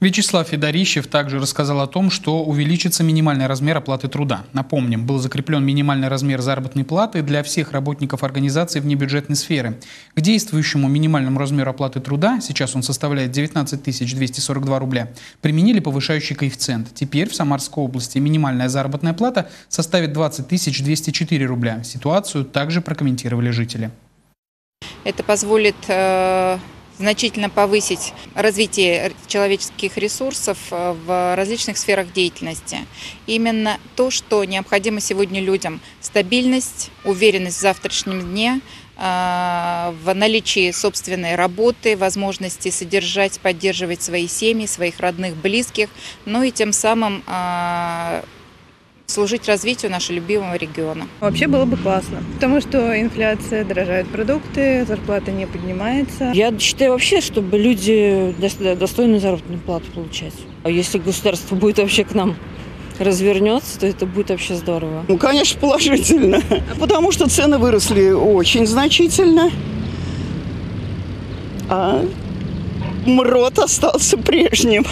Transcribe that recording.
Вячеслав Федорищев также рассказал о том, что увеличится минимальный размер оплаты труда. Напомним, был закреплен минимальный размер заработной платы для всех работников организаций внебюджетной сферы. К действующему минимальному размеру оплаты труда, сейчас он составляет 19 242 рубля, применили повышающий коэффициент. Теперь в Самарской области минимальная заработная плата составит 20 204 рубля. Ситуацию также прокомментировали жители. Это позволит э, значительно повысить развитие человеческих ресурсов э, в различных сферах деятельности. Именно то, что необходимо сегодня людям. Стабильность, уверенность в завтрашнем дне, э, в наличии собственной работы, возможности содержать, поддерживать свои семьи, своих родных, близких, ну и тем самым э, служить развитию нашего любимого региона. Вообще было бы классно, потому что инфляция, дорожают продукты, зарплата не поднимается. Я считаю вообще, чтобы люди достойную заработную плату получать. А если государство будет вообще к нам развернется, то это будет вообще здорово. Ну, конечно, положительно, потому что цены выросли очень значительно, а МРОТ остался прежним.